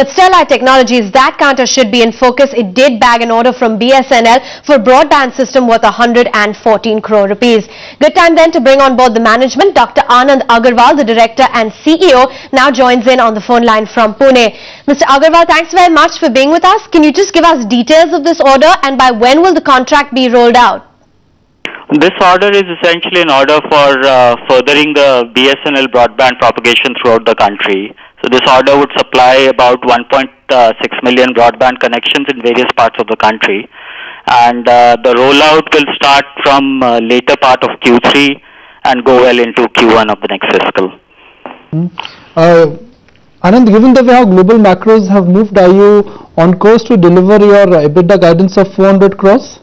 But Sterlite Technologies, that counter should be in focus. It did bag an order from BSNL for broadband system worth 114 crore rupees. Good time then to bring on board the management. Dr. Anand Agarwal, the director and CEO, now joins in on the phone line from Pune. Mr. Agarwal, thanks very much for being with us. Can you just give us details of this order and by when will the contract be rolled out? This order is essentially an order for uh, furthering the BSNL broadband propagation throughout the country. So this order would supply about 1.6 million broadband connections in various parts of the country. And uh, the rollout will start from uh, later part of Q3 and go well into Q1 of the next fiscal. Uh, Anand, given the way how global macros have moved, are you on course to deliver your EBITDA guidance of 400 crores?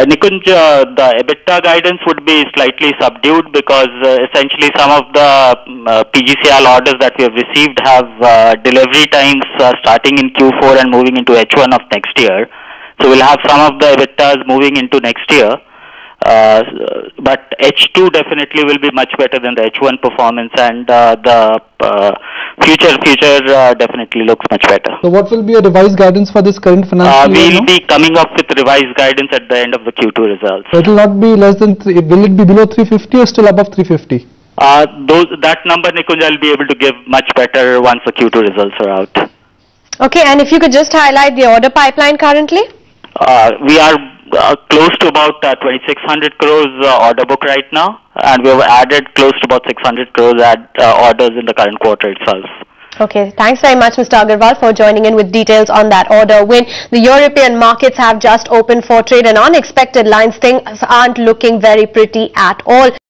Uh, Nikunj, uh, the EBITDA guidance would be slightly subdued because uh, essentially some of the uh, PGCIL orders that we have received have delivery times starting in Q4 and moving into H1 of next year. So we'll have some of the EBITDAs moving into next year. Uh, but H2 definitely will be much better than the H1 performance, and uh, the uh, future future uh, definitely looks much better. So what will be your revised guidance for this current Uh, financial year? we'll now? be coming up with revised guidance at the end of the Q2 results. So it will not be less than, three, will it be below 350 or still above 350? Uh, those, that number, Nikunj, I'll be able to give much better once the Q2 results are out. Okay, and if you could just highlight the order pipeline currently? Uh, we are uh, close to about uh, 2600 crores uh, order book right now, and we have added close to about 600 crores add, uh, orders in the current quarter itself. Okay, thanks very much Mr. Agarwal for joining in with details on that order win. The European markets have just opened for trade and unexpected lines things aren't looking very pretty at all.